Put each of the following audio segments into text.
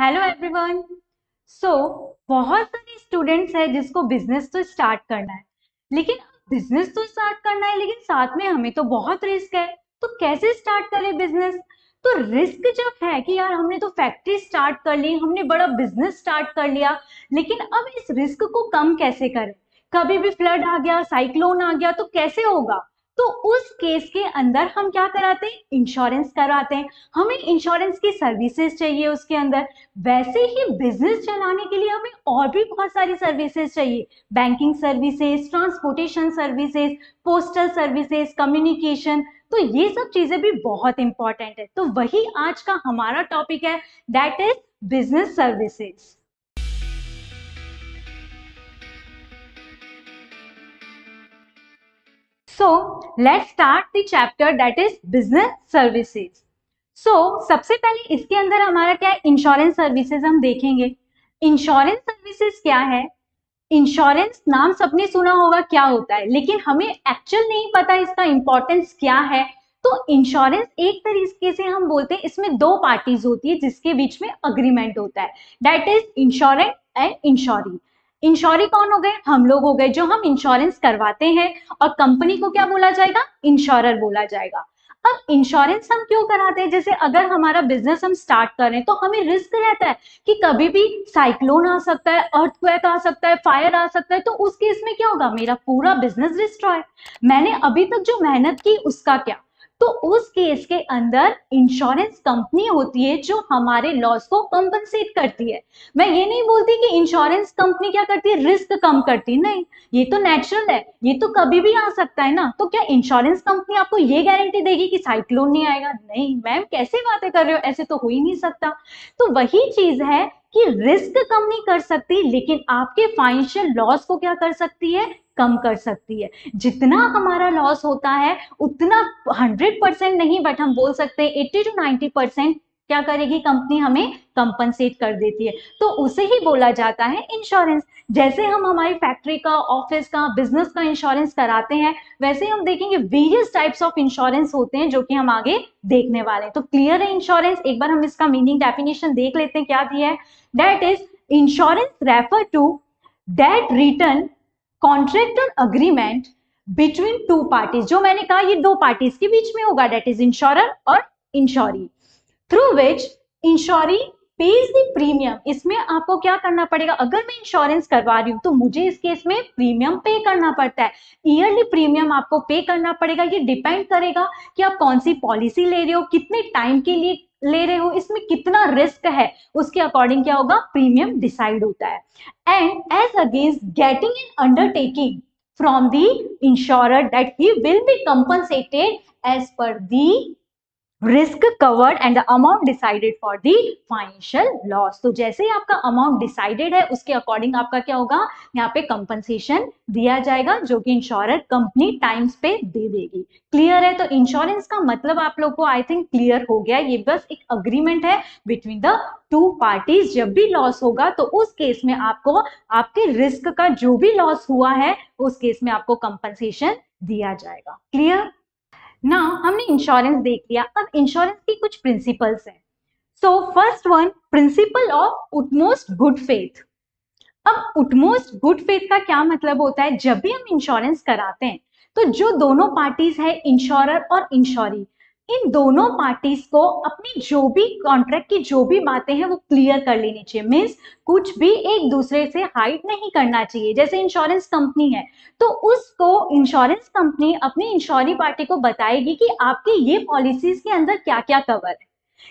Hello everyone so बहुत सारे students हैं जिसको बिज़नेस तो स्टार्ट करना है। लेकिन बिज़नेस तो स्टार्ट करना है, लेकिन साथ में हमें तो बहुत रिस्क है। तो कैसे स्टार्ट करें बिज़नेस तो रिस्क जब है कि यार, हमने तो फैक्ट्री स्टार्ट कर ली, हमने बड़ा बिज़नेस स्टार्ट कर लिया, लेकिन अब इस रिस्क को कम कैसे करें? कभी भी फ्लड आ गया साइक्लोन आ गया तो कैसे होगा? तो उस केस के अंदर हम क्या कराते हैं? इंश्योरेंस कराते हैं। हमें इंश्योरेंस की सर्विसेज़ चाहिए उसके अंदर। वैसे ही बिज़नेस चलाने के लिए हमें और भी बहुत सारी सर्विसेज़ चाहिए। Banking services transportation services postal services communication तो ये सब चीज़ें भी बहुत इंपॉर्टेंट है। तो वही आज का हमारा टॉपिक है। That is business services so let's start the chapter that is business services so सबसे पहले इसके अंदर हमारा क्या है? इंश्योरेंस सर्विसेज़ हम देखेंगे। इंश्योरेंस सर्विसेज़ क्या है? इंश्योरेंस नाम सबने सुना होगा क्या होता है, लेकिन हमें एक्चुअल नहीं पता इसका इंपॉर्टेंस क्या है। तो इंश्योरेंस एक तरीके से हम बोलते हैं, इसमें दो पार्टीज़ होती है जिसके बीच में अग्रीमेंट होता है। That is insurance and insuree insuree कौन हो गए? हम लोग हो गए जो हम इंश्योरेंस करवाते हैं और कंपनी को क्या बोला जाएगा? इंश्योरर बोला जाएगा। अब इंश्योरेंस हम क्यों कराते हैं? जैसे अगर हमारा बिज़नेस हम स्टार्ट करें तो हमें रिस्क रहता है कि कभी भी साइक्लोन आ सकता है अर्थक्वेक आ सकता है फायर आ सकता है तो उस केस में क्या होगा? मेरा पूरा बिज़नेस डिस्ट्रॉय मैंने अभी तक जो मेहनत की, उसका क्या? तो उस केस के अंदर इंश्योरेंस कंपनी होती है जो हमारे लॉस को कंपनसेट करती है। मैं ये नहीं बोलती कि इंश्योरेंस कंपनी क्या करती है? रिस्क कम करती नहीं, ये तो नेचुरल है। ये तो कभी भी आ सकता है ना। तो क्या इंश्योरेंस कंपनी आपको ये गारंटी देगी कि साइक्लोन नहीं आएगा? नहीं मैम कैसे बातें कर रहे हो? ऐसे तो हो ही नहीं सकता। तो वही चीज़ है कि रिस्क कम नहीं कर सकती, लेकिन आपके फाइनेंशियल लॉस को क्या कर सकती है? कम कर सकती है। जितना हमारा लॉस होता है, उतना हंड्रेड परसेंट नहीं बट हम बोल सकते हैं एट्टी टू नाइन्टी परसेंट क्या करेगी? कंपनी हमें कंपनसेट कर देती है। तो उसे ही बोला जाता है इंश्योरेंस जैसे हम हमारी फैक्ट्री का ऑफ़िस का बिज़नेस का इंश्योरेंस कराते हैं, वैसे हम देखेंगे वेरियस टाइप्स ऑफ़ इंश्योरेंस होते हैं जो कि हम आगे देखने वाले हैं। तो क्लियर है इंश्योरेंस एक बार हम इसका मीनिंग डेफिनेशन देख लेते हैं क्या दिया है। That is insurance refer to that return contract agreement between two parties, जो मैंने कहा ये दो पार्टीज़ के बीच में होगा डेट इज़ इंश्योरर और insuree through which insuree pays the premium इसमें आपको क्या करना पड़ेगा? अगर मैं इंश्योरेंस करवा रही हूँ तो मुझे इस केस में प्रीमियम पे करना पड़ता है। ईयरली प्रीमियम आपको पे करना पड़ेगा। ये डिपेंड करेगा कि आप कौन सी पॉलिसी ले रहे हो, कितने टाइम के लिए ले रहे हो, इसमें कितना रिस्क है, उसके अकॉर्डिंग क्या होगा? प्रीमियम डिसाइड होता है। And as against getting an undertaking from the insurer that he will be compensated as per the risk covered and the amount decided for the financial loss तो जैसे ही आपका amount decided है, उसके according आपका क्या होगा? यहाँ पे कंपनसेशन दिया जाएगा, जो कि इंश्योरेंस कंपनी टाइम्स पे दे देगी। क्लियर है? तो इंश्योरेंस का मतलब आप लोग को आई थिंक क्लियर हो गया। ये बस एक अग्रीमेंट है बिटवीन द टू पार्टीज़ जब भी लॉस होगा तो उस केस में आपको, आपके रिस्क का जो भी लॉस हुआ है, उस केस में आपको कंपनसेशन दिया जाएगा। क्लियर ना, हमने इंश्योरेंस देख लिया। अब इंश्योरेंस की कुछ प्रिंसिपल्स हैं। So first one principle of utmost good faith अब उटमोस्ट गुड फेथ का क्या मतलब होता है? जब भी हम इंश्योरेंस कराते हैं तो जो दोनों पार्टीज़ है इंश्योरर और इंश्योरी इन दोनों पार्टीज़ को अपनी जो भी कॉन्ट्रैक्ट की जो भी बातें हैं वो क्लियर कर लेनी चाहिए। मीन्स कुछ भी एक दूसरे से हाइड नहीं करना चाहिए। जैसे इंश्योरेंस कंपनी है तो उसको इंश्योरेंस कंपनी अपनी इंश्योरी पार्टी को बताएगी कि आपकी ये पॉलिसीज़ के अंदर क्या क्या कवर है।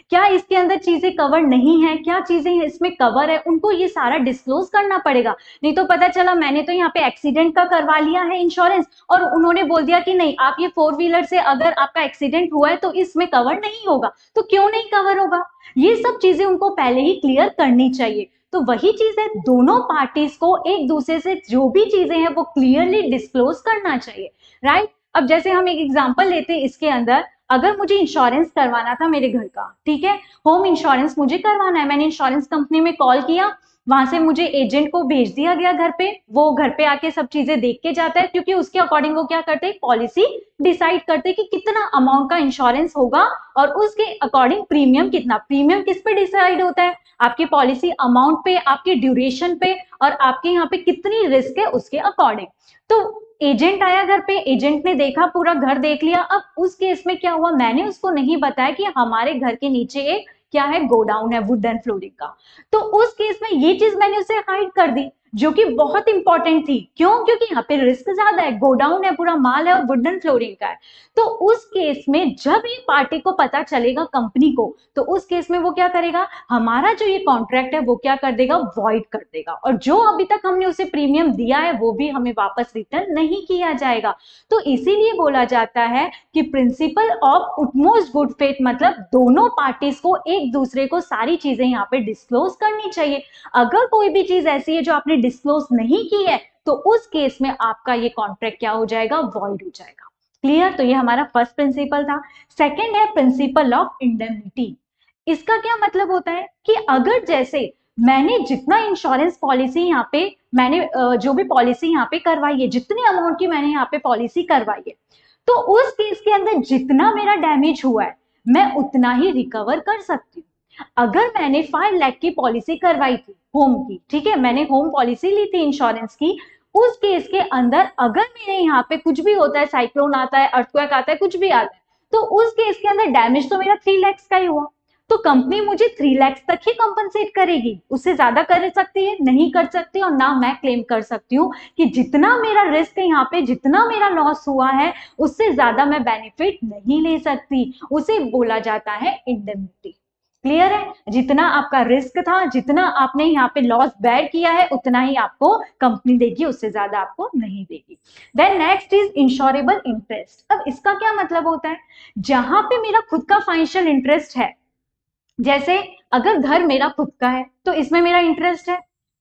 क्या इसके अंदर चीज़ें कवर नहीं है? क्या चीज़ें इसमें कवर है? उनको ये सारा डिस्क्लोज करना पड़ेगा। नहीं तो पता चला मैंने तो यहाँ पे एक्सीडेंट का करवा लिया है इंश्योरेंस और उन्होंने बोल दिया कि नहीं, आप ये फोर व्हीलर से अगर आपका एक्सीडेंट हुआ है तो इसमें कवर नहीं होगा। तो क्यों नहीं कवर होगा? ये सब चीज़ें उनको पहले ही क्लियर करनी चाहिए। तो वही चीज़ है, दोनों पार्टीज़ को एक दूसरे से जो भी चीज़ें हैं वो क्लियरली डिस्क्लोज करना चाहिए। राइट अब जैसे हम एक एग्ज़ाम्पल लेते हैं इसके अंदर। अगर मुझे इंश्योरेंस करवाना था मेरे घर का, ठीक है? होम इंश्योरेंस मुझे करवाना है। मैंने इंश्योरेंस कंपनी में कॉल किया वहाँ से मुझे एजेंट को भेज दिया गया घर पे। वो घर पे आके सब चीज़ें देख के जाता है, क्योंकि उसके अकॉर्डिंग वो क्या करते हैं पॉलिसी डिसाइड करते हैं कि कितना अमाउंट का इंश्योरेंस होगा और उसके अकॉर्डिंग प्रीमियम कितना। प्रीमियम किस पे डिसाइड होता है? आपकी पॉलिसी अमाउंट पे, आपके ड्यूरेशन पे और आपके यहाँ पे कितनी रिस्क है उसके अकॉर्डिंग तो एजेंट आया घर पे एजेंट ने देखा, पूरा घर देख लिया। अब उस केस में क्या हुआ? मैंने उसको नहीं बताया कि हमारे घर के नीचे एक क्या है? गोडाउन है वुडन फ्लोरिंग का। तो उस केस में ये चीज़ मैंने उसे हाइड कर दी। जो कि बहुत इंपॉर्टेंट थी। क्यों? क्योंकि यहाँ पे रिस्क ज़्यादा है, गोडाउन है, पूरा माल है और वुडन फ्लोरिंग का है। तो उस केस में जब ये पार्टी को पता चलेगा कंपनी को तो उस केस में वो क्या करेगा? हमारा जो ये कॉन्ट्रैक्ट है, वो क्या कर देगा? वॉइड कर देगा। और जो अभी तक हमने उसे प्रीमियम दिया है, वो भी हमें वापस रिटर्न नहीं किया जाएगा। तो इसीलिए बोला जाता है कि principle of utmost good faith मतलब दोनों पार्टीज़ को एक दूसरे को सारी चीज़ें यहाँ पे डिस्क्लोज करनी चाहिए। अगर कोई भी चीज़ ऐसी है जो आपने डिस्क्लोज नहीं की है तो उस केस में आपका ये कॉन्ट्रैक्ट क्या हो जाएगा? वॉइड हो जाएगा। क्लियर तो ये हमारा फ़र्स्ट प्रिंसिपल था। सेकेंड है प्रिंसिपल ऑफ़ इंडेमिनिटी इसका क्या मतलब होता है कि अगर जैसे मैंने जितना इंश्योरेंस पॉलिसी यहाँ पे, मैंने जो भी पॉलिसी यहाँ पे करवाई है, जितने अमाउंट की मैंने यहाँ पे पॉलिसी करवाई है तो उस केस के अंदर जितना मेरा डैमेज हुआ है, मैं उतना ही रिकवर कर सकती हूँ। अगर मैंने फाइव लैख की पॉलिसी करवाई थी होम की, ठीक है? मैंने होम पॉलिसी ली थी इंश्योरेंस की। उस केस के अंदर अगर मेरे यहाँ पे कुछ भी होता है साइक्लोन आता है अर्थक्वेक आता है, कुछ भी आता है तो उस केस के अंदर डैमेज तो मेरा थ्री लैक्स का ही हुआ। तो कंपनी मुझे थ्री लैक्स तक ही कंपनसेट करेगी। उससे ज़्यादा कर सकती है, नहीं कर सकती, और ना मैं क्लेम कर सकती हूँ कि जितना मेरा रिस्क है यहाँ पे, जितना मेरा लॉस हुआ है, उससे ज़्यादा मैं बेनिफिट नहीं ले सकती। उसे बोला जाता है इंडेमिटी क्लियर है? जितना आपका रिस्क था, जितना आपने यहाँ पे लॉस बैर किया है, उतना ही आपको कंपनी देगी, उससे ज़्यादा आपको नहीं देगी। Then next is insurable interest अब इसका क्या मतलब होता है? जहाँ पे मेरा खुद का फाइनेंशियल इंटरेस्ट है, जैसे अगर घर मेरा खुद का है तो इसमें मेरा इंटरेस्ट है।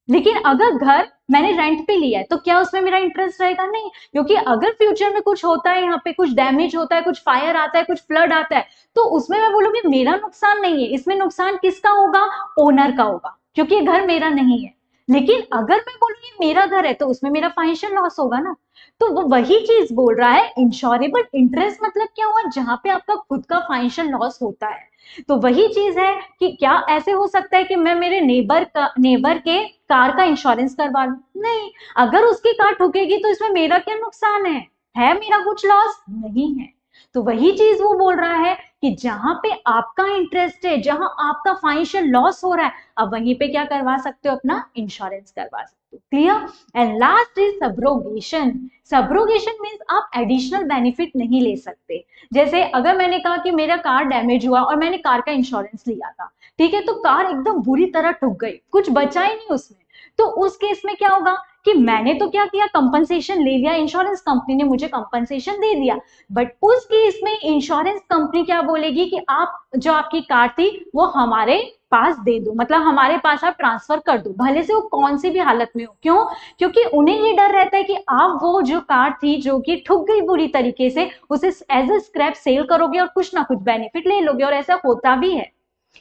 लेकिन अगर घर मैंने रेंट पे लिया है तो क्या उसमें मेरा इंटरेस्ट रहेगा? नहीं, क्योंकि अगर फ्यूचर में कुछ होता है यहाँ पे, कुछ डैमेज होता है, कुछ फायर आता है, कुछ फ्लड आता है तो उसमें मैं बोलूँगी मेरा नुकसान नहीं है। इसमें नुकसान किसका होगा? ओनर का होगा, क्योंकि घर मेरा नहीं है। लेकिन अगर मैं बोलूँगी मेरा घर है तो उसमें मेरा फाइनेंशियल लॉस होगा ना? तो वो वही चीज़ बोल रहा है इंश्योरेबल इंटरेस्ट मतलब क्या हुआ? जहाँ पे आपका खुद का फाइनेंशियल लॉस होता है। तो वही चीज़ है कि क्या ऐसे हो सकता है कि मैं मेरे नेबर का नेबर के कार का इंश्योरेंस करवा लू? नहीं, अगर उसकी कार ठुकेगी तो इसमें मेरा क्या नुकसान है? है मेरा कुछ लॉस नहीं है। तो वही चीज़ वो बोल रहा है कि जहाँ पे आपका इंटरेस्ट है, जहाँ आपका फाइनेंशियल लॉस हो रहा है अब वहीं पे क्या करवा सकते हो? अपना इंश्योरेंस करवा सकते हो। Clear and last is subrogation subrogation means आप एडिशनल बेनिफिट नहीं ले सकते। जैसे अगर मैंने कहा कि मेरा कार डैमेज हुआ और मैंने कार का इंश्योरेंस लिया था, ठीक है? तो कार एकदम बुरी तरह ठुक गई, कुछ बचा ही नहीं उसमें। तो उस केस में क्या होगा? कि मैंने तो क्या किया? कंपनसेशन ले लिया। इंश्योरेंस कंपनी ने मुझे कंपनसेशन दे दिया। बट उस केस में इंश्योरेंस कंपनी क्या बोलेगी कि आप, जो आपकी कार थी, वो हमारे पास दे दो। मतलब हमारे पास आप ट्रांसफ़र कर दो। भले से वो कौन सी भी हालत में हो। क्यों? क्योंकि उन्हें ये डर रहता है कि आप वो जो कार थी, जो कि ठुक गई बुरी तरीके से, उसे एज ए स्क्रैप सेल करोगे और कुछ ना कुछ बेनिफिट ले लोगे। और ऐसा होता भी है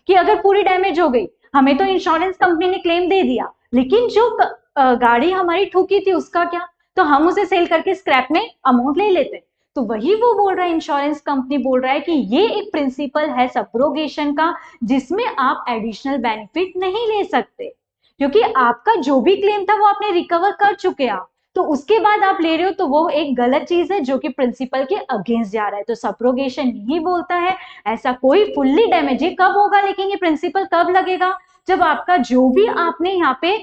कि अगर पूरी डैमेज हो गई, हमें तो इंश्योरेंस कंपनी ने क्लेम दे दिया। लेकिन जो गाड़ी हमारी ठुकी थी, उसका क्या? तो हम उसे सेल करके स्क्रैप में अमाउंट ले लेते। तो वही वो बोल रहा है इंश्योरेंस कंपनी बोल रहा है कि ये एक प्रिंसिपल है सप्रोगेशन का, जिसमें आप एडिशनल बेनिफिट नहीं ले सकते। क्योंकि आपका जो भी क्लेम था, वो आपने रिकवर कर चुके आप तो उसके बाद आप ले रहे हो तो वो एक गलत चीज़ है, जो कि प्रिंसिपल के अगेंस्ट जा रहा है। तो सप्रोगेशन नहीं बोलता है, ऐसा कोई फुल्ली डैमेज है, कब होगा लेकिन ये प्रिंसिपल कब लगेगा? जब आपका जो भी आपने यहाँ पे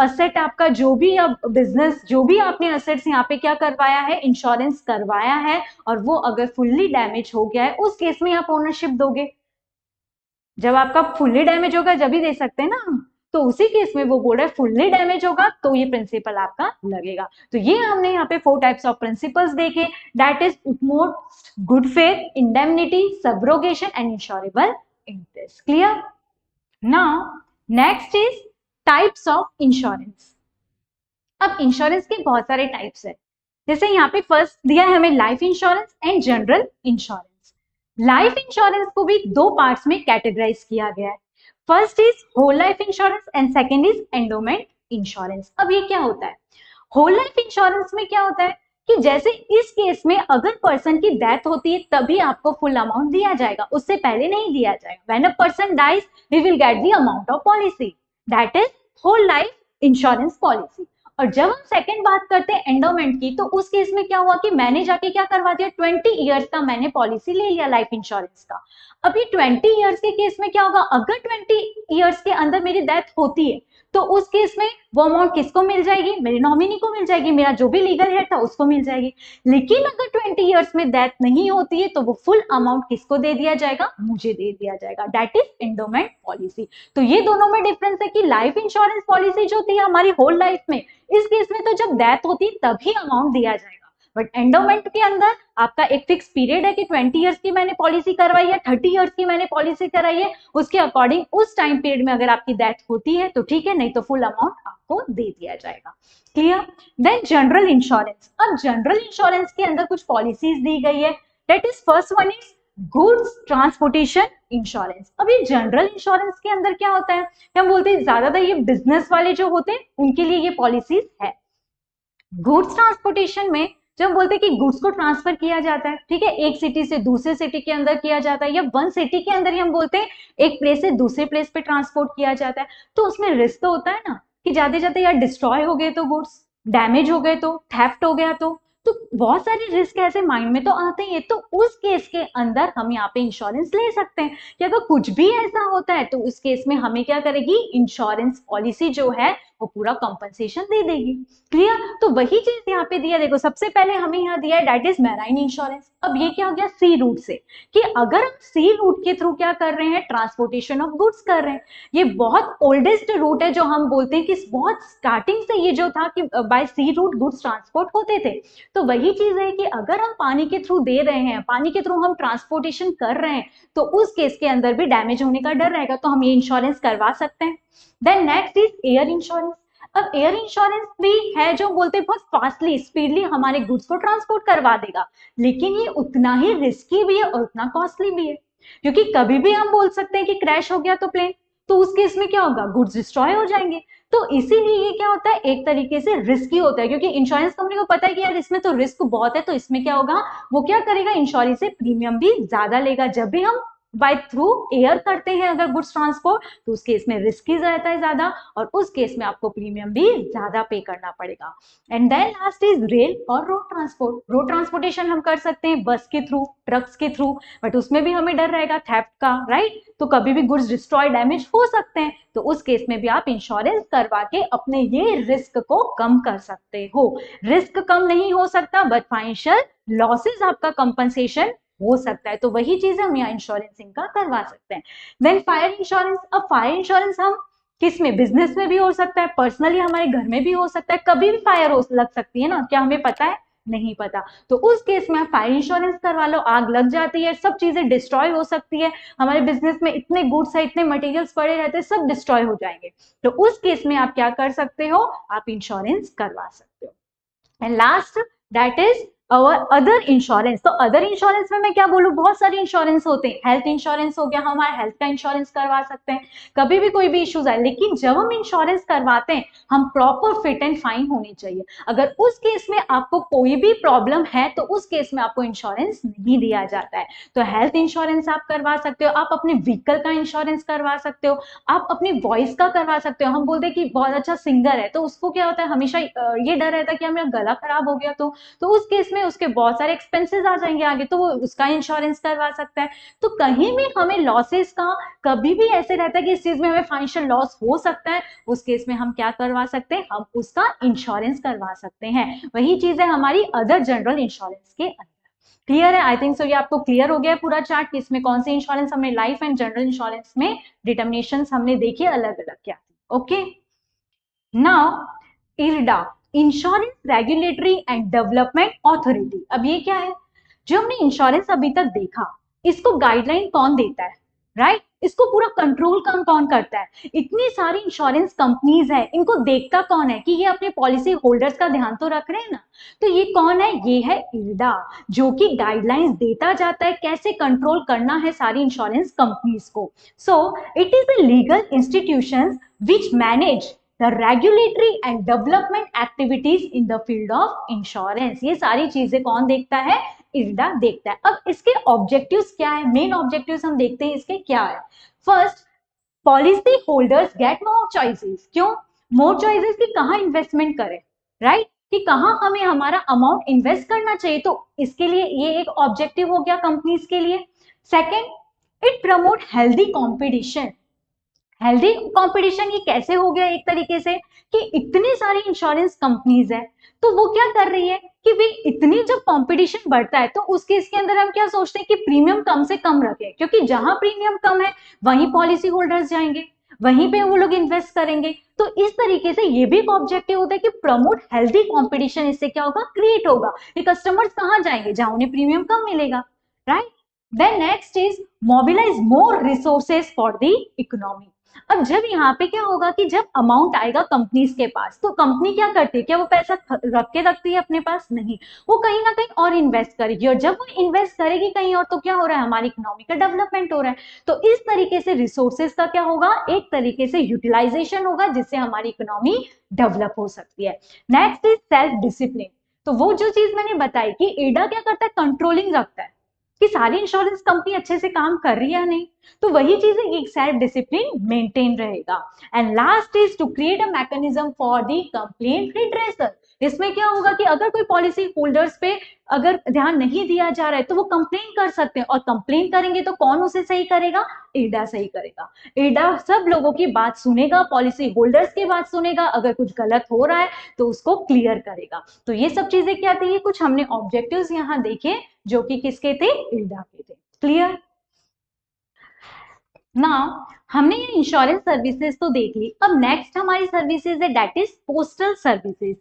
असेट आपका जो भी बिज़नेस जो भी आपने असेट्स यहाँ पे क्या करवाया है? इंश्योरेंस करवाया है और वो अगर फुल्ली डैमेज हो गया है, उस केस में आप ओनरशिप दोगे। जब आपका फुल्ली डैमेज होगा, जब ही दे सकते हैं ना तो उसी केस में वो बोल रहा है फुल्ली डैमेज होगा तो ये प्रिंसिपल आपका लगेगा। तो ये हमने यहाँ पे फोर टाइप्स ऑफ़ प्रिंसिपल्स देखे। That is most good faith indemnity subrogation and insurable interest clear now next is types of insurance अब इंश्योरेंस के बहुत सारे टाइप्स है। जैसे यहाँ पे फ़र्स्ट दिया है हमें life insurance and general insurance life insurance को भी दो पार्ट्स में कैटेगराइज किया गया है। First is whole life insurance and second is endowment insurance अब ये क्या होता है? होल लाइफ इंश्योरेंस में क्या होता है? कि जैसे इस केस में अगर पर्सन की डेथ होती है, तभी आपको फुल अमाउंट दिया जाएगा। उससे पहले नहीं दिया जाएगा। When a person dies we will get the amount of policy that is whole life insurance policy और जब हम सेकंड बात करते हैं एंडोमेंट की तो उस केस में क्या हुआ कि मैंने जाके क्या करवा दिया? ट्वेंटी ईयर्स का मैंने पॉलिसी ले लिया लाइफ इंश्योरेंस का। अभी ट्वेंटी ईयर्स के केस में क्या होगा? अगर ट्वेंटी ईयर्स के अंदर मेरी डेथ होती है तो उस केस में वो अमाउंट किसको मिल जाएगी? मेरे नॉमिनी को मिल जाएगी, मेरा जो भी लीगल हेड था उसको मिल जाएगी। लेकिन अगर ट्वेंटी ईयर्स में डेथ नहीं होती है तो वो फुल अमाउंट किसको दे दिया जाएगा? मुझे दे दिया जाएगा। डेट इज़ इंडोमेंट पॉलिसी तो ये दोनों में डिफरेंस है कि लाइफ इंश्योरेंस पॉलिसी जो थी हमारी होल लाइफ में इस केस में तो जब डेथ होती तभी अमाउंट दिया जाएगा। बट एंडोमेंट के अंदर आपका एक फिक्स पीरियड है कि 20 इयर्स की मैंने पॉलिसी करवाई है 30 इयर्स की मैंने पॉलिसी कराई है उसके अकॉर्डिंग उस टाइम पीरियड में अगर आपकी डेथ होती है तो ठीक है नहीं तो फुल अमाउंट आपको दे दिया जाएगा। क्लियर देन जनरल इंश्योरेंस अब जनरल इंश्योरेंस के अंदर कुछ पॉलिसीज़ दी गई है। That is first one is goods transportation insurance अब ये जनरल इंश्योरेंस के अंदर क्या होता है? हम बोलते हैं, ज़्यादातर ये बिज़नेस वाले जो होते हैं, उनके लिए ये पॉलिसीज़ है। गुड्स ट्रांसपोर्टेशन में जब बोलते हैं कि गुड्स को ट्रांसफ़र किया जाता है, ठीक है, एक सिटी से दूसरे सिटी के अंदर किया जाता है, या वन सिटी के अंदर ही हम बोलते हैं, एक प्लेस से दूसरे प्लेस पे ट्रांसपोर्ट किया जाता है तो उसमें रिस्क तो होता है ना, कि जाते जाते यार डिस्ट्रॉय हो गए तो गुड्स डैमेज हो गए तो थेफ्ट हो गया तो तो बहुत सारे रिस्क ऐसे माइंड में तो आते ही है। तो उस केस के अंदर हम यहाँ पे इंश्योरेंस ले सकते हैं। कि अगर कुछ भी ऐसा होता है तो उस केस में हमें क्या करेगी? इंश्योरेंस पॉलिसी जो है वो पूरा कंपनसेशन दे देगी। क्लियर तो वही चीज़ यहाँ पे दिया। देखो, सबसे पहले हमें यहाँ दिया है डेट इज़ मैराइन इंश्योरेंस अब ये क्या हो गया? सी रूट से। कि अगर हम सी रूट के थ्रू क्या कर रहे हैं? ट्रांसपोर्टेशन ऑफ़ गुड्स कर रहे हैं। ये बहुत ओल्डेस्ट रूट है जो हम बोलते हैं कि बहुत स्टार्टिंग से ये जो था कि by sea route goods transport होते थे। तो वही चीज़ है कि अगर हम पानी के थ्रू दे रहे हैं, पानी के थ्रू हम ट्रांसपोर्टेशन कर रहे हैं तो उस केस के अंदर भी डैमेज होने का डर रहेगा। तो हम ये इंश्योरेंस करवा सकते हैं। Then next is air insurance अब एयर इंश्योरेंस भी है जो बोलते हैं, बहुत फास्टली स्पीडली हमारे गुड्स को ट्रांसपोर्ट करवा देगा। लेकिन ये उतना ही रिस्की भी है और उतना कॉस्टली भी है। क्योंकि कभी भी हम बोल सकते हैं कि क्रैश हो गया तो प्लेन तो उस केस में क्या होगा? गुड्स डिस्ट्रॉय हो जाएँगे। तो इसीलिए ये क्या होता है? एक तरीके से रिस्की होता है, क्योंकि इंश्योरेंस कंपनी को पता है कि यार इसमें तो रिस्क बहुत है तो इसमें क्या होगा? वो क्या करेगा? इंश्योरेंस से प्रीमियम भी ज़्यादा लेगा। जब भी हम बाय थ्रू एयर करते हैं अगर गुड्स ट्रांसपोर्ट तो उस केस में रिस्क रहता है ज़्यादा और उस केस में आपको प्रीमियम भी ज़्यादा पे करना पड़ेगा। And then last is rail और रोड ट्रांसपोर्ट रोड ट्रांसपोर्टेशन हम कर सकते हैं बस के थ्रू ट्रक्स के थ्रू बट उसमें भी हमें डर रहेगा थेफ्ट का राइट तो कभी भी गुड्स डिस्ट्रॉय डैमेज हो सकते हैं तो उस केस में भी आप इंश्योरेंस करवा के अपने ये रिस्क को कम कर सकते हो। रिस्क कम नहीं हो सकता बट फाइनेंशियल लॉसेज आपका कंपनसेशन हो सकता है तो वही चीज़ हम यहाँ इंश्योरेंसिंग का करवा सकते हैं। देन फायर इंश्योरेंस अब फायर इंश्योरेंस हम किसमें? बिज़नेस में भी हो सकता है पर्सनली हमारे घर में भी हो सकता है, कभी भी फायर हो लग सकती है ना, क्या हमें पता है? नहीं पता। तो उस केस में फायर इंश्योरेंस करवा लो, आग लग जाती है, सब चीज़ें डिस्ट्रॉय हो सकती है, हमारे बिज़नेस में इतने गुड्स है, इतने मटेरियल्स पड़े रहते हैं, सब डिस्ट्रॉय हो जाएँगे। तो उस केस में आप क्या कर सकते हो? आप इंश्योरेंस करवा सकते हो। एंड लास्ट दैट इज़ और अदर इंश्योरेंस तो अदर इंश्योरेंस में मैं क्या बोलूँ? बहुत सारे इंश्योरेंस होते हैं. हेल्थ इंश्योरेंस हो गया हमारे हेल्थ का इंश्योरेंस करवा सकते हैं. कभी भी कोई भी इश्यूज़ आए लेकिन जब हम इंश्योरेंस करवाते हैं हम प्रॉपर फिट एंड फाइन होनी चाहिए. अगर उस केस में आपको कोई भी प्रॉब्लम है तो उस केस में आपको इंश्योरेंस नहीं दिया जाता है. तो हेल्थ इंश्योरेंस आप करवा सकते हो आप अपने व्हीकल का इंश्योरेंस करवा सकते हो आप अपनी वॉइस का करवा सकते हो. हम बोलते हैं कि बहुत अच्छा सिंगर है तो उसको क्या होता है? हमेशा ये डर रहता है कि मेरा गला खराब हो गया तो, तो उस केस में उसके बहुत सारे एक्सपेंसेस आ जाएँगे आगे तो वो उसका इंश्योरेंस करवा सकता है। तो कहीं भी हमें लॉसेस का कभी भी ऐसे रहता है कि इस चीज़ में हमें फाइनेंशियल लॉस हो सकता है, उस केस में हम क्या करवा सकते हैं? हम उसका इंश्योरेंस करवा सकते हैं। वही चीज़ है हमारी अदर जनरल इंश्योरेंस के क्लियर है? आई थिंक सो ये आपको क्लियर हो गया है पूरा चार्ट कि इसमें कौन सी इंश्योरेंस हमने लाइफ एंड जनरल इंश्योरेंस में डिटर्मिनेशन हमने देखी अलग अलग क्या okay now IRDA insurance regulatory and development authority अब ये क्या है? जो हमने इंश्योरेंस अभी तक देखा, इसको गाइडलाइन कौन देता है? Right right? इसको पूरा कंट्रोल कौन कौन करता है? इतनी सारी इंश्योरेंस कंपनीज़ है, इनको देखता कौन है कि ये अपने पॉलिसी होल्डर्स का ध्यान तो रख रहे हैं ना? तो ये कौन है? ये है इल्डा जो कि गाइडलाइंस देता जाता है कैसे कंट्रोल करना है सारी इंश्योरेंस कंपनीज़ को। So it is a legal institution which manage the regulatory and development activities in the field of insurance ये सारी चीज़ें कौन देखता है? इल्डा देखता है। अब इसके ऑब्जेक्टिव्स क्या है? मेन ऑब्जेक्टिव्स हम देखते हैं इसके क्या है? First policy holders get more choices क्यों? मोर चॉइसेस की कहाँ इन्वेस्टमेंट करें? Right right? कि कहाँ हमें हमारा अमाउंट इन्वेस्ट करना चाहिए? तो इसके लिए ये एक ऑब्जेक्टिव हो गया कंपनीज़ के लिए। Second it promote healthy competition healthy competition ये कैसे हो गया एक तरीके से कि इतनी सारी इंश्योरेंस कंपनीज़ है तो वो क्या कर रही है कि वे इतनी जब कंपटीशन बढ़ता है तो उस केस के अंदर हम क्या सोचते हैं कि प्रीमियम कम से कम रखें, क्योंकि जहाँ प्रीमियम कम है, वहीं पॉलिसी होल्डर्स जाएँगे, वहीं पे वो लोग इन्वेस्ट करेंगे। तो इस तरीके से ये भी एक ऑब्जेक्टिव होता है कि प्रमोट हेल्दी कंपटीशन इससे क्या होगा? क्रिएट होगा कि कस्टमर्स कहाँ जाएँगे? जहाँ उन्हें प्रीमियम कम मिलेगा right then next is mobilise more resources for the economy अब जब यहाँ पे क्या होगा कि जब अमाउंट आएगा कंपनीज़ के पास तो कंपनी क्या करती है? क्या वो पैसा रख के रखती है अपने पास? नहीं। वो कहीं ना कहीं और इन्वेस्ट करेगी और जब वो इन्वेस्ट करेगी कहीं और तो क्या हो रहा है? हमारी इकोनॉमी का डेवलपमेंट हो रहा है। तो इस तरीके से रिसोर्सेज का क्या होगा? एक तरीके से यूटिलाइजेशन होगा, जिससे हमारी इकोनॉमी डेवलप हो सकती है। नेक्स्ट इज़ सेल्फ डिसिप्लिन तो वो जो चीज़ मैंने बताई कि एडा क्या करता है? कंट्रोलिंग रखता है। कि सारी इंश्योरेंस कंपनी अच्छे से काम कर रही है नहीं? तो वही चीज़ है एक सेल्फ डिसिप्लिन मेंटेन रहेगा। And last is to create a mechanism for the complaint redressal इसमें क्या होगा कि अगर कोई पॉलिसी होल्डर्स पे अगर ध्यान नहीं दिया जा रहा है तो वो कंप्लेन कर सकते हैं। और कंप्लेन करेंगे तो कौन उसे सही करेगा? एडा सही करेगा। एडा सब लोगों की बात सुनेगा पॉलिसी होल्डर्स की बात सुनेगा, अगर कुछ गलत हो रहा है तो उसको क्लियर करेगा। तो ये सब चीज़ें क्या थी? ये कुछ हमने ऑब्जेक्टिव यहाँ देखे, जो कि किसके थे? एडा के थे। क्लियर ना, हमने ये इंश्योरेंस सर्विसेज़ तो देख ली। अब नेक्स्ट हमारी सर्विसेज़ है डेट इज़ पोस्टल सर्विसेज़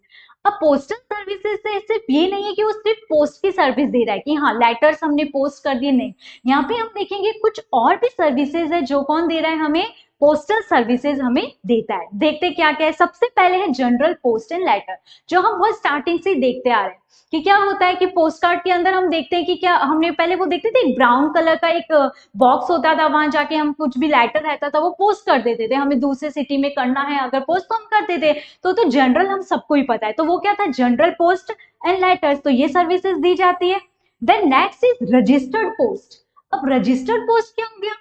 अब पोस्टल सर्विसेज़ से सिर्फ़ ये नहीं है कि वो सिर्फ़ पोस्ट की सर्विस दे रहा है कि हाँ लेटर्स हमने पोस्ट कर दिए, नहीं। यहाँ पे हम देखेंगे कुछ और भी सर्विसेज़ है, जो कौन दे रहा है हमें? पोस्टल सर्विसेज़ हमें देता है। देखते क्या क्या है? सबसे पहले है जनरल पोस्ट एंड लेटर जो हम बहुत स्टार्टिंग से देखते आ रहे हैं कि क्या होता है कि पोस्ट कार्ड के अंदर हम देखते हैं कि क्या हमने पहले वो देखते थे, एक ब्राउन कलर का एक बॉक्स होता था, वहाँ जाके हम कुछ भी लेटर रहता था, वो पोस्ट कर देते थे। हमें दूसरे सिटी में करना है, अगर पोस्ट तो हम करते थे तो तो जनरल हम सबको ही पता है। तो वो क्या था? जनरल पोस्ट एंड लेटर्स तो ये सर्विसेज़ दी जाती है। Then next is registered post अब रजिस्टर्ड पोस्ट क्या हो गया?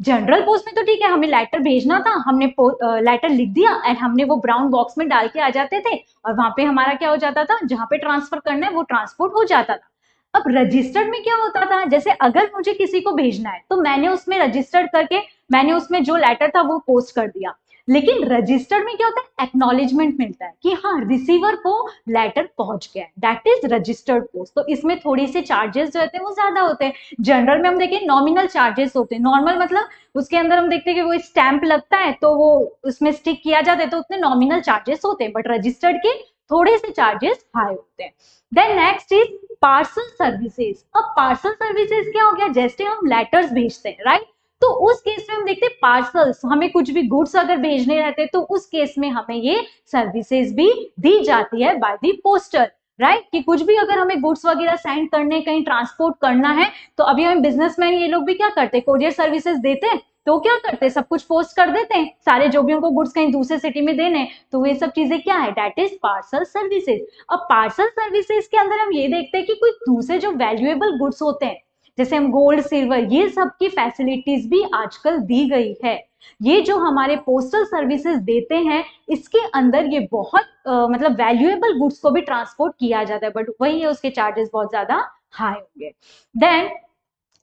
जनरल पोस्ट में तो ठीक है, हमें लेटर भेजना था, हमने लेटर लिख दिया एंड हमने वो ब्राउन बॉक्स में डाल के आ जाते थे और वहाँ पे हमारा क्या हो जाता था, जहाँ पे ट्रांसफ़र करना है, वो ट्रांसपोर्ट हो जाता था। अब रजिस्टर्ड में क्या होता था, जैसे अगर मुझे किसी को भेजना है तो मैंने उसमें रजिस्टर्ड करके, मैंने उसमें जो लेटर था वो पोस्ट कर दिया। लेकिन रजिस्टर्ड में क्या होता है? एक्नॉलेजमेंट मिलता है कि हाँ रिसीवर को लेटर पहुँच गया है। दैट इज़ रजिस्टर्ड पोस्ट तो इसमें थोड़ी से चार्जेस जो होते हैं, वो ज़्यादा होते हैं। जनरल में हम देखें नॉमिनल चार्जेस होते हैं। नॉर्मल मतलब उसके अंदर हम देखते हैं कि वो स्टैंप लगता है तो वो उसमें स्टिक किया जाता है तो उतने नॉमिनल चार्जेस होते हैं। बट रजिस्टर्ड के थोड़े से चार्जेस हाई होते हैं। Then next is parcel services अब पार्सल सर्विसेज़ क्या हो गया? जैसे हम लेटर्स भेजते हैं राइट तो उस केस में हम देखते हैं पार्सल्स हमें कुछ भी गुड्स अगर भेजने रहते तो उस केस में हमें ये सर्विसेज़ भी दी जाती है by the poster right right? कि कुछ भी अगर हमें गुड्स वगैरह सेंड करने, कहीं ट्रांसपोर्ट करना है तो अभी हमें बिजनेसमैन ये लोग भी क्या करते हैं? कोरियर सर्विसेज़ देते हैं तो क्या करते हैं? सब कुछ पोस्ट कर देते हैं, सारे जो भी उनको गुड्स कहीं दूसरे सिटी में देने तो ये सब चीज़ें क्या है? डेट इज़ पार्सल सर्विसेज़ अब पार्सल सर्विसेज़ के अंदर हम ये देखते हैं कि कोई दूसरे जो वैल्यूएबल गुड्स होते हैं जैसे हम गोल्ड सिल्वर ये सब की फैसिलिटीज़ भी आजकल दी गई है। ये जो हमारे पोस्टल सर्विसेज़ देते हैं इसके अंदर ये बहुत आ, मतलब वैल्यूएबल गुड्स को भी ट्रांसपोर्ट किया जाता है बट वही है उसके चार्जेस बहुत ज़्यादा हाई होंगे। Then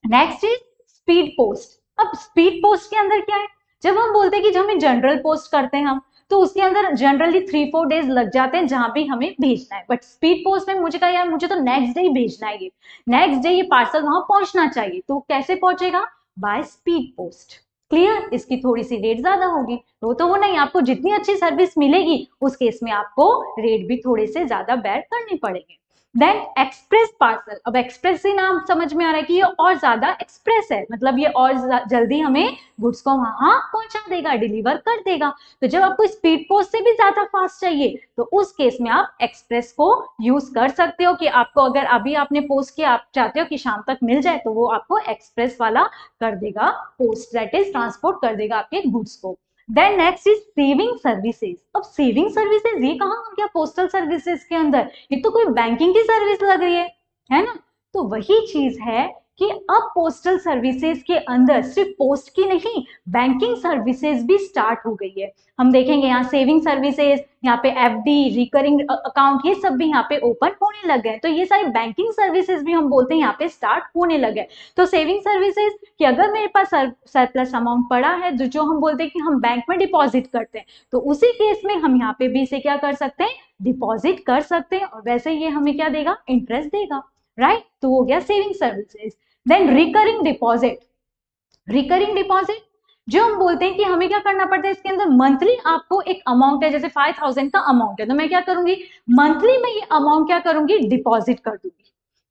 next is speed post अब स्पीड पोस्ट के अंदर क्या है? जब हम बोलते हैं कि जब हमें जनरल पोस्ट करते हैं हम तो उसके अंदर जनरली थ्री फोर डेज़ लग जाते हैं जहाँ भी हमें भेजना है। बट स्पीड पोस्ट में मुझे कहा यार, मुझे तो नेक्स्ट डे ही भेजना है ये। नेक्स्ट डे ये पार्सल वहाँ पहुँचना चाहिए। तो कैसे पहुंचेगा? बाय स्पीड पोस्ट क्लियर इसकी थोड़ी सी रेट ज़्यादा होगी। वो तो वो नहीं, आपको जितनी अच्छी सर्विस मिलेगी, उस केस में आपको रेट भी थोड़े से ज़्यादा बैर करने पड़ेंगे। देन एक्सप्रेस पार्सल अब एक्सप्रेस से नाम समझ में आ रहा है कि ये और ज़्यादा एक्सप्रेस है। मतलब ये और जल्दी हमें गुड्स को वहाँ पहुँचा देगा डिलीवर कर देगा। तो जब आपको स्पीड पोस्ट से भी ज़्यादा फास्ट चाहिए तो उस केस में आप एक्सप्रेस को यूज़ कर सकते हो कि आपको अगर अभी आपने पोस्ट किया, आप चाहते हो कि शाम तक मिल जाए तो वो आपको एक्सप्रेस वाला कर देगा पोस्ट दैट इज़ ट्रांसपोर्ट कर देगा आपके गुड्स को। Then next is saving services अब सेविंग सर्विसेज़ ये कहा हम क्या पोस्टल सर्विसेज़ के अंदर। ये तो कोई बैंकिंग की सर्विस लग रही है है ना? तो वही चीज़ है कि अब पोस्टल सर्विसेज़ के अंदर सिर्फ़ पोस्ट की नहीं बैंकिंग सर्विसेज़ भी स्टार्ट हो गई है। हम देखेंगे यहाँ सेविंग सर्विसेज़ यहाँ पे एफडी रिकरिंग अकाउंट ये सब भी यहाँ पे ओपन होने लग गए। तो ये सारी बैंकिंग सर्विसेज़ भी हम बोलते हैं, यहाँ पे स्टार्ट होने लगे तो सेविंग सर्विसेज़ कि अगर मेरे पास सरप्लस अमाउंट पड़ा है, जो जो हम बोलते हैं कि हम बैंक में डिपॉजिट करते हैं तो उसी केस में हम यहाँ पे भी इसे क्या कर सकते हैं? डिपॉजिट कर सकते हैं और वैसे ये हमें क्या देगा? इंटरेस्ट देगा राइट तो हो गया saving services then recurring deposit recurring deposit जो हम बोलते हैं कि हमें क्या करना पड़ता है इसके अंदर? मंथली आपको एक अमाउंट है, जैसे फाइव थाउज़ेंड का अमाउंट है। तो मैं क्या करूँगी? मंथली में ये अमाउंट क्या करूँगी? डिपॉजिट कर दूँगी।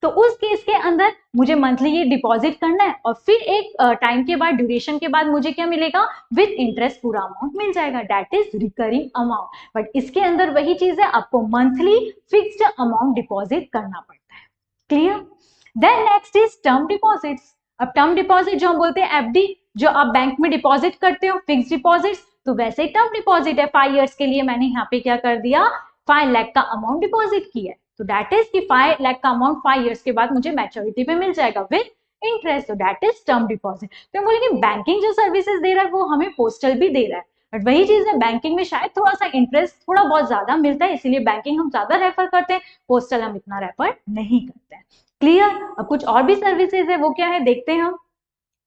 तो उस केस के अंदर मुझे मंथली ये डिपॉजिट करना है और फिर एक टाइम के बाद ड्यूरेशन के बाद मुझे क्या मिलेगा? विद इंटरेस्ट पूरा अमाउंट मिल जाएगा। That is recurring amount but इसके अंदर वही चीज़ है, आपको मंथली फिक्स्ड अमाउंट डिपॉजिट करना पड़ता है। Clear then next is term deposit अब टर्म डिपॉजिट जो हम बोलते हैं एफडी जो आप बैंक में डिपॉजिट करते हो फिक्स डिपॉजिट तो वैसे ही टर्म डिपॉजिट है फाइव ईयर्स के लिए। मैंने यहाँ पे क्या कर दिया? फाइव लाख का अमाउंट डिपॉजिट किया है। तो दैट इज़ की फाइव लैख का अमाउंट फाइव ईयर्स के बाद मुझे मैच्योरिटी पे मिल जाएगा विद इंटरेस्ट तो दैट इज़ टर्म डिपॉजिट तो हम बोलेंगे बैंकिंग जो सर्विसेज़ दे रहा है, वो हमें पोस्टल भी दे रहा है। बट वही चीज़ है बैंकिंग में शायद थोड़ा सा इंटरेस्ट थोड़ा बहुत ज़्यादा मिलता है, इसीलिए बैंकिंग हम ज़्यादा रेफर करते हैं। पोस्टल हम इतना रेफर नहीं करते हैं। क्लियर अब कुछ और भी सर्विसेज़ है, वो क्या है? देखते हैं हम।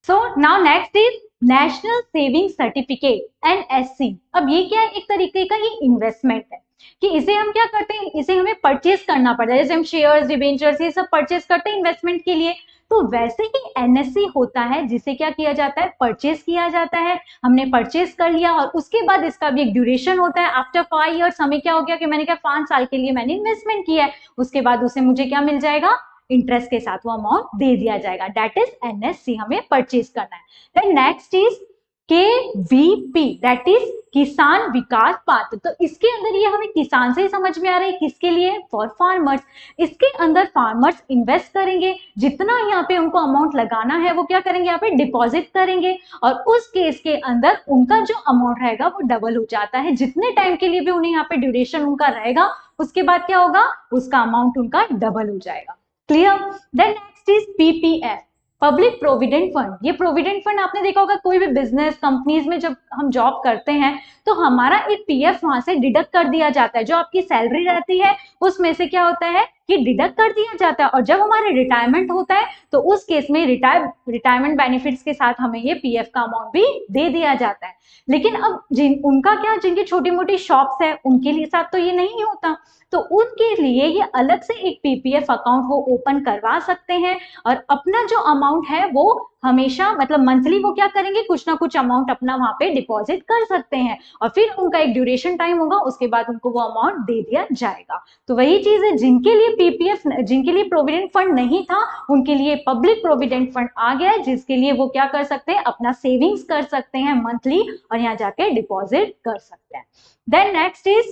So now next is national saving certificate NSC अब ये क्या है? एक तरीके का ये इन्वेस्टमेंट है कि इसे हम क्या करते हैं? इसे हमें परचेज करना पड़ता है। जैसे हम शेयर्स डिवेंचर्स ये सब परचेज करते हैं इन्वेस्टमेंट के लिए तो वैसे ही एनएससी होता है, जिसे क्या किया जाता है? परचेज किया जाता है। हमने परचेज कर लिया और उसके बाद इसका भी एक ड्यूरेशन होता है। आफ्टर फाइव ईयर्स हमें क्या हो गया कि मैंने क्या पाँच साल के लिए मैंने इन्वेस्टमेंट किया है। उसके बाद उसे मुझे क्या मिल जाएगा? इंटरेस्ट के साथ वो अमाउंट दे दिया जाएगा। डेट इज़ एनएससी हमें परचेज करना है। Then next is K V P that is Kisan Vikas Patra. तो इसके अंदर ये हमें किसान से ही समझ में आ रहा है, किसके लिए? फॉर फार्मर्स इसके अंदर फार्मर्स इन्वेस्ट करेंगे। जितना यहाँ पे उनको अमाउंट लगाना है, वो क्या करेंगे? यहाँ पे डिपॉजिट करेंगे। और उस केस के अंदर उनका जो अमाउंट रहेगा, वो डबल हो जाता है। जितने टाइम के लिए भी उन्हें यहाँ पे ड्यूरेशन उनका रहेगा, उसके बाद क्या होगा? उसका अमाउंट उनका डबल हो जाएगा। Clear then next is PPF public provident fund ये प्रोविडेंट फंड आपने देखा होगा, कोई भी बिज़नेस कंपनीज़ में जब हम जॉब करते हैं तो हमारा एक पीएफ वहाँ से डिडक्ट कर दिया जाता है, जो आपकी सैलरी रहती है उसमें से क्या होता है कि डिडक्ट कर दिया जाता है। और जब हमारे रिटायरमेंट होता है तो उस केस में रिटायर रिटायरमेंट बेनिफिट्स के साथ हमें ये पीएफ का अमाउंट भी दे दिया जाता है। लेकिन अब जिन, उनका क्या, जिनकी छोटी मोटी शॉप्स है, उनके लिए साथ तो ये नहीं होता। तो उनके लिए ये अलग से एक पीपीएफ अकाउंट वो ओपन करवा सकते हैं। और अपना जो अमाउंट है, वो हमेशा मतलब मंथली वो क्या करेंगे, कुछ ना कुछ अमाउंट अपना वहाँ पे डिपॉजिट कर सकते हैं। और फिर उनका एक ड्यूरेशन टाइम होगा, उसके बाद उनको वो अमाउंट दे दिया जाएगा। तो वही चीज़ है, जिनके लिए पीपीएफ जिनके लिए प्रोविडेंट फंड नहीं था, उनके लिए पब्लिक प्रोविडेंट फंड आ गया है, जिसके लिए वो क्या कर सकते हैं, अपना सेविंग्स कर सकते हैं मंथली और यहाँ जाके डिपॉजिट कर सकते हैं। Then next is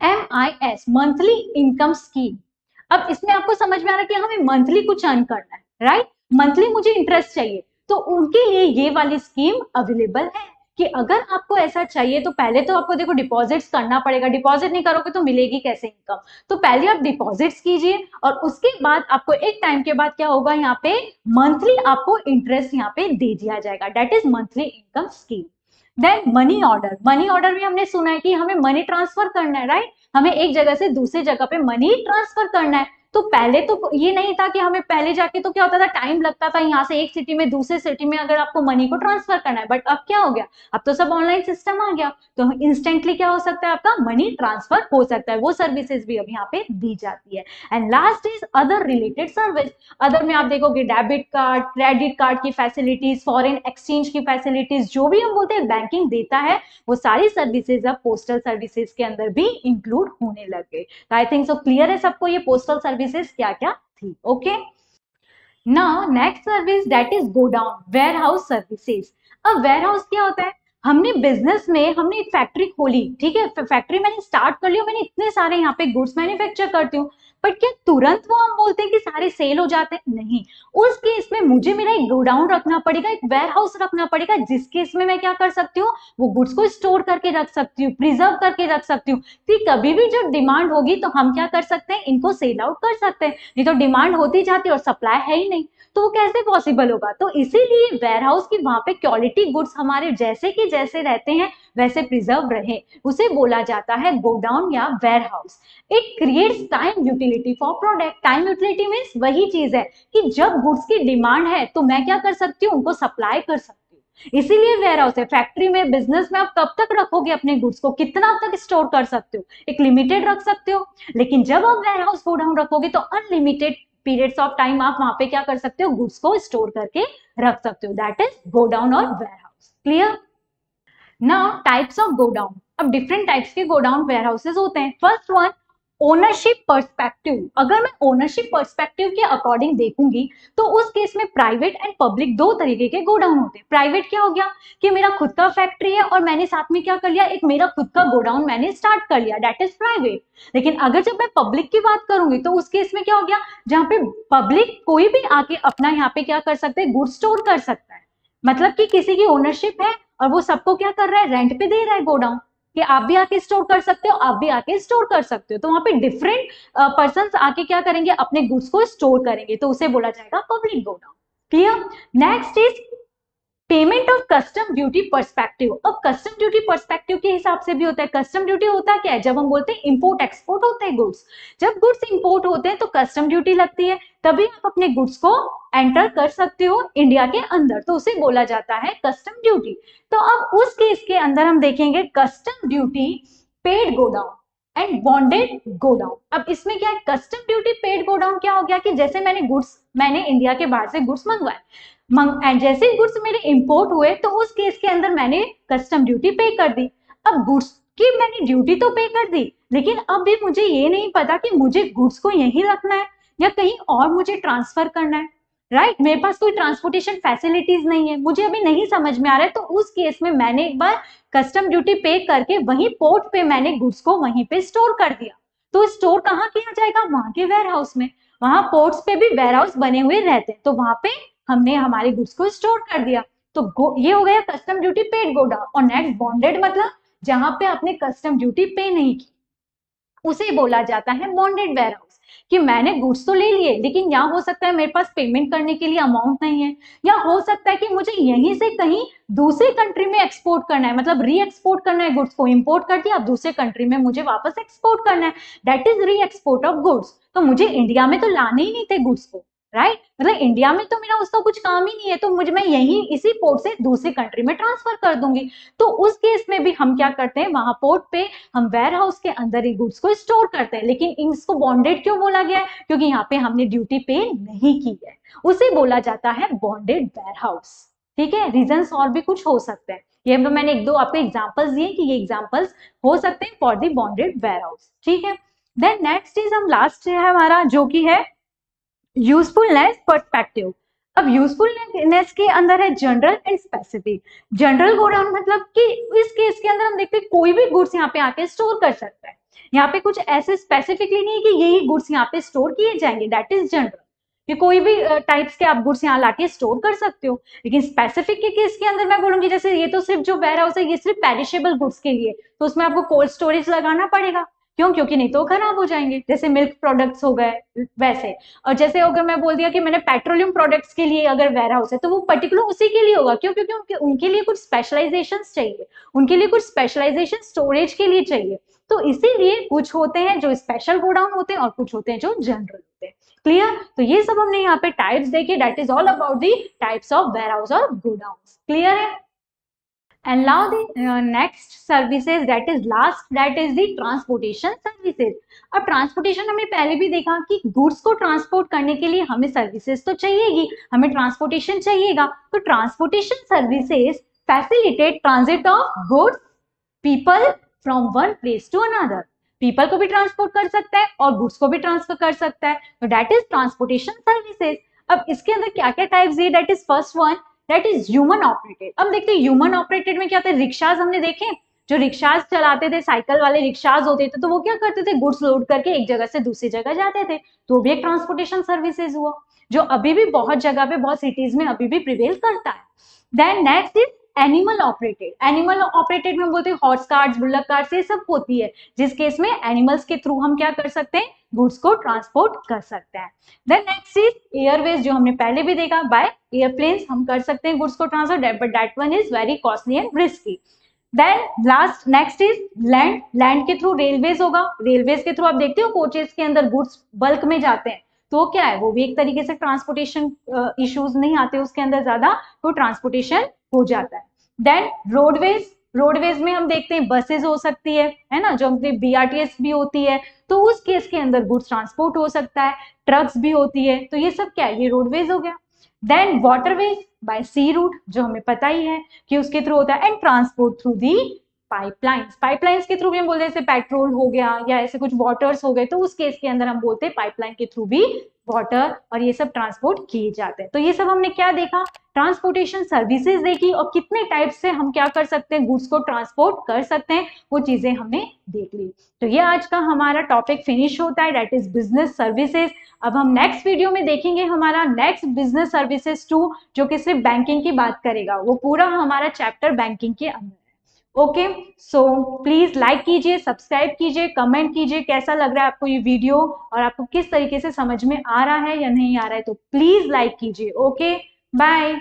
M I S monthly income scheme अब इसमें आपको समझ में आ रहा है कि हमें मंथली कुछ अर्न करना है राइट मंथली मुझे इंटरेस्ट चाहिए तो उनके लिए ये वाली स्कीम अवेलेबल है। कि अगर आपको ऐसा चाहिए तो पहले तो आपको देखो डिपॉजिट्स करना पड़ेगा। डिपॉजिट नहीं करोगे तो मिलेगी कैसे इनकम तो पहले आप डिपॉजिट्स कीजिए और उसके बाद आपको एक टाइम के बाद क्या होगा? यहाँ पे मंथली आपको इंटरेस्ट यहाँ पे दे दिया जाएगा। That is monthly income scheme then money order money order में हमने सुना है कि हमें मनी ट्रांसफ़र करना है राइट हमें एक जगह से दूसरी जगह पे मनी ट्रांसफ़र करना है। तो पहले तो ये नहीं था कि हमें पहले जाके तो क्या होता था टाइम लगता था यहाँ से एक सिटी में, दूसरे सिटी में अगर आपको मनी को ट्रांसफ़र करना है बट अब क्या हो गया? अब तो सब ऑनलाइन सिस्टम आ गया। तो इंस्टेंटली क्या हो सकता है आपका? मनी ट्रांसफ़र हो सकता है। वो सर्विसेज़ भी अब यहाँ पे दी जाती है। And last is other related service other में आप देखोगे डेबिट कार्ड क्रेडिट कार्ड की फैसिलिटीज़ फॉरेन एक्सचेंज की फैसिलिटीज़ जो भी हम बोलते हैं बैंकिंग देता है। वो सारी सर्विसेज़ अब पोस्टल सर्विसेज़ के अंदर भी इंक्लूड होने लग तो आई थिंक सो क्लियर है सबको? ये पोस्टल सर्विसेज़ क्या क्या थी okay now next service that is godown warehouse services अब वेयर हाउस क्या होता है? हमने बिज़नेस में हमने एक फैक्ट्री खोली, ठीक है? फैक्ट्री मैंने स्टार्ट कर लिया मैंने इतने सारे यहाँ पे गुड्स मैन्युफैक्चर करती हूँ। बट क्या तुरंत वो हम बोलते हैं कि सारे सेल हो जाते हैं? नहीं। उस केस में मुझे मेरा एक गोडाउन रखना पड़ेगा, एक वेयर हाउस रखना पड़ेगा, जिस केस में मैं क्या कर सकती हूँ? वो गुड्स को स्टोर करके रख सकती हूँ प्रिजर्व करके रख सकती हूँ। कि कभी भी जब डिमांड होगी तो हम क्या कर सकते हैं? इनको सेल आउट कर सकते हैं। नहीं तो डिमांड होती जाती और सप्लाई है ही नहीं। तो वो कैसे पॉसिबल होगा? तो इसीलिए वेयर हाउस की वहाँ पे क्वालिटी गुड्स हमारे जैसे कि जैसे रहते हैं, वैसे प्रिजर्व रहे। उसे बोला जाता है गोडाउन या warehouse it creates time utility for product time utility means वही चीज़ है कि जब गुड्स की डिमांड है तो मैं क्या कर सकती हूँ? उनको सप्लाई कर सकती इसीलिए वेयर हाउस है। फैक्ट्री में बिज़नेस में आप कब तक रखोगे अपने गुड्स को? कितना तक स्टोर कर सकते हो? एक लिमिटेड रख सकते हो। लेकिन जब आप वेयर हाउस गोडाउन रखोगे तो अनलिमिटेड पीरियड्स ऑफ़ टाइम आप वहाँ पे क्या कर सकते हो? गुड्स को स्टोर करके रख सकते हो। दैट इज़ गोडाउन और warehouse clear now types of godown अब डिफरेंट टाइप्स के गोडाउन वेयर हाउसेज होते हैं। फ़र्स्ट वन ओनरशिप पर्सपेक्टिव अगर मैं ओनरशिप पर्सपेक्टिव के अकॉर्डिंग देखूँगी तो उस केस में प्राइवेट एंड पब्लिक दो तरीके के गोडाउन होते हैं। प्राइवेट क्या हो गया कि मेरा खुद का फैक्ट्री है और मैंने साथ में क्या कर लिया? एक मेरा खुद का गोडाउन मैंने स्टार्ट कर लिया डेट इज़ प्राइवेट लेकिन अगर जब मैं पब्लिक की बात करूँगी तो उस केस में क्या हो गया? जहाँ पे पब्लिक कोई भी आके अपना यहाँ पे क्या कर सकते हैं? गुड स्टोर कर सकता है। मतलब कि किसी की ओनरशिप है और वो सबको क्या कर रहा है? रेंट पे दे रहा है गोडाउन। कि आप भी आके स्टोर कर सकते हो, आप भी आके स्टोर कर सकते हो। तो वहाँ पे डिफरेंट पर्सन आके क्या करेंगे, अपने गुड्स को स्टोर करेंगे। तो उसे बोला जाएगा public godown. Clear next is payment of custom duty perspective अब कस्टम ड्यूटी परस्पेक्टिव के हिसाब से भी होता है। कस्टम ड्यूटी होता क्या है? जब हम बोलते हैं इंपोर्ट एक्सपोर्ट होते हैं गुड्स जब गुड्स इंपोर्ट होते हैं तो कस्टम ड्यूटी लगती है। तभी आप अपने गुड्स को एंटर कर सकते हो इंडिया के अंदर। तो उसे बोला जाता है कस्टम ड्यूटी तो अब उस केस के अंदर हम देखेंगे custom duty paid godown and bonded godown. अब इसमें क्या है? कस्टम ड्यूटी पेड गोडाउन क्या हो गया कि जैसे मैंने गुड्स मैंने इंडिया के बाहर से गुड्स मंगवाए। एंड जैसे गुड्स मेरे इंपोर्ट हुए तो उस केस के अंदर मैंने कस्टम ड्यूटी पे कर दी। अब गुड्स की मैंने ड्यूटी तो पे कर दी, लेकिन अब भी मुझे ये नहीं पता कि मुझे गुड्स को यहीं रखना है, या कहीं और मुझे ट्रांसफ़र करना है। Right right? मेरे पास कोई ट्रांसपोर्टेशन फैसिलिटीज़ नहीं है। मुझे अभी नहीं समझ में आ रहा है तो उस केस में मैंने एक बार कस्टम ड्यूटी पे करके वहीं पोर्ट पे मैंने गुड्स को वहीं पे स्टोर कर दिया। तो स्टोर कहाँ किया जाएगा? वहाँ के वेयर हाउस में। वहाँ पोर्ट्स पे भी वेयर हाउस बने हुए रहते हैं। तो वहाँ पे हमने हमारे गुड्स को स्टोर कर दिया। तो ये हो गया कस्टम ड्यूटी पेड गोडा। और नेक्स्ट बॉन्डेड मतलब जहाँ पे आपने कस्टम ड्यूटी पे नहीं की। उसे बोला जाता है बॉन्डेड वेयर हाउस कि मैंने गुड्स तो ले लिए, लेकिन यहाँ हो सकता है मेरे पास पेमेंट करने के लिए अमाउंट नहीं है। या हो सकता है कि मुझे यहीं से कहीं दूसरे कंट्री में एक्सपोर्ट करना है। मतलब री एक्सपोर्ट करना है गुड्स को इंपोर्ट कर दिया, अब दूसरे कंट्री में मुझे वापस एक्सपोर्ट करना है। That is re-export of goods तो मुझे इंडिया में तो लाने ही नहीं थे गुड्स को। राइट मतलब इंडिया में तो मेरा उसका कुछ काम ही नहीं है तो मुझे, मैं यही इसी पोर्ट से दूसरी कंट्री में ट्रांसफ़र कर दूँगी। तो उस केस में भी हम क्या करते हैं, वहाँ पोर्ट पे हम वेयर हाउस के अंदर ही गुड्स को स्टोर करते हैं। लेकिन इसको बॉन्डेड क्यों बोला गया है? क्योंकि यहाँ पे हमने ड्यूटी पे नहीं की है। उसे बोला जाता है बॉन्डेड वेयर हाउस ठीक है? रीजन और भी कुछ हो सकते हैं। ये तो मैंने एक दो आपको एग्जाम्पल्स दिए कि ये एग्जाम्पल्स हो सकते हैं for the bonded warehouse ठीक है? देन नेक्स्ट इज़ हम लास्ट है हमारा, जो कि है यूजफुलनेस परस्पेक्टिव। अब यूजफुलनेस के अंदर है general and specific. General godown मतलब कि इस केस के अंदर हम देखते हैं कोई भी गुड्स यहाँ पे आके स्टोर कर सकता है। यहाँ पे कुछ ऐसे स्पेसिफिकली नहीं कि यही गुड्स यहाँ पे स्टोर किए जाएँगे दैट इज़ जनरल कि कोई भी टाइप्स के आप गुड्स यहाँ लाके स्टोर कर सकते हो। लेकिन स्पेसिफिक के केस के अंदर मैं बोलूँगी जैसे ये तो सिर्फ़ जो वेयर हाउस है, ये सिर्फ़ पेरिशेबल गुड्स के लिए। तो उसमें आपको कोल्ड स्टोरेज लगाना पड़ेगा। क्यों? क्योंकि नहीं तो खराब हो जाएँगे। जैसे मिल्क प्रोडक्ट्स हो गए, वैसे। और जैसे अगर मैं बोल दिया कि मैंने पेट्रोलियम प्रोडक्ट्स के लिए अगर वेयर हाउस है तो वो पर्टिकुलर उसी के लिए होगा। क्यों? क्योंकि उनके उनके लिए कुछ स्पेशलाइजेशन चाहिए। उनके लिए कुछ स्पेशलाइजेशन स्टोरेज के लिए चाहिए। तो इसीलिए कुछ होते हैं जो स्पेशल गोडाउन होते हैं और कुछ होते हैं जो जनरल होते हैं। क्लियर तो ये सब हमने यहाँ पे टाइप्स देखे। That is all about the types of warehouse और गोडाउन क्लियर है? And now the uh, next services that is last that is the transportation services. अब ट्रांसपोर्टेशन हमें पहले भी देखा कि गुड्स को ट्रांसपोर्ट करने के लिए हमें सर्विसेज़ तो चाहिएगी हमें ट्रांसपोर्टेशन चाहिएगा। तो transportation services facilitate transit of goods people from one place to another people को भी ट्रांसपोर्ट कर सकता है और गुड्स को भी ट्रांसफ़र कर सकता है। तो दैट इज़ ट्रांसपोर्टेशन सर्विसेज़ अब इसके अंदर क्या क्या टाइप्स है? That is first one that is human operated अब देखते हैं ह्यूमन ऑपरेटेड में क्या होता है? रिक्शाज हमने देखे? जो रिक्शाज चलाते थे साइकिल वाले रिक्शाज होते थे तो वो क्या करते थे? गुड्स लोड करके एक जगह से दूसरी जगह जाते थे। तो भी एक ट्रांसपोर्टेशन सर्विसेज़ हुआ, जो अभी भी बहुत जगह पे, बहुत सिटीज़ में अभी भी प्रिवेल करता है। Then next is animal operated. Animal operated में बोलते हैं हॉर्स कार्ड बुल्लक कार्ड ये सब होती है। जिस केस में एनिमल्स के थ्रू हम क्या कर सकते हैं? गुड्स को ट्रांसपोर्ट कर सकते हैं। देन नेक्स्ट इज़ एयरवेज जो हमने पहले भी देखा बाय एयरप्लेन हम कर सकते हैं गुड्स को transfer but that one is very costly and risky then last next is land land के थ्रू रेलवेज होगा। रेलवेज के थ्रू आप देखते हो कोचेस के अंदर गुड्स बल्क में जाते हैं। तो क्या है? वो भी एक तरीके से ट्रांसपोर्टेशन इश्यूज़ नहीं आते उसके अंदर ज़्यादा। तो ट्रांसपोर्टेशन हो जाता है। देन रोडवेज़ रोडवेज़ में हम देखते हैं बसेस हो सकती है है ना? जो हमने बीआरटीएस भी होती है तो उस केस के अंदर गुड्स ट्रांसपोर्ट हो सकता है ट्रक्स भी होती है तो ये सब क्या है? ये रोडवेज़ हो गया। Then waterways by sea route जो हमें पता ही है कि उसके थ्रू होता है and transport through the pipelines pipelines के थ्रू भी हम बोलते हैं, जैसे पेट्रोल हो गया या ऐसे कुछ वाटर्स हो गए तो उस केस के अंदर हम बोलते हैं पाइपलाइन के थ्रू भी वाटर और ये सब ट्रांसपोर्ट किए जाते हैं। तो ये सब हमने क्या देखा? ट्रांसपोर्टेशन सर्विसेज़ देखी और कितने टाइप से हम क्या कर सकते हैं? गुड्स को ट्रांसपोर्ट कर सकते हैं, वो चीज़ें हमने देख ली। तो ये आज का हमारा टॉपिक फिनिश होता है डेट इज़ बिज़नेस सर्विसेज़ अब हम नेक्स्ट वीडियो में देखेंगे हमारा नेक्स्ट बिज़नेस सर्विसेज़ टू जो कि सिर्फ़ बैंकिंग की बात करेगा। वो पूरा हमारा चैप्टर बैंकिंग के अंदर ओके सो प्लीज़ लाइक कीजिए सब्सक्राइब कीजिए कमेंट कीजिए, कैसा लग रहा है आपको ये वीडियो और आपको किस तरीके से समझ में आ रहा है या नहीं आ रहा है तो प्लीज़ लाइक कीजिए ओके बाय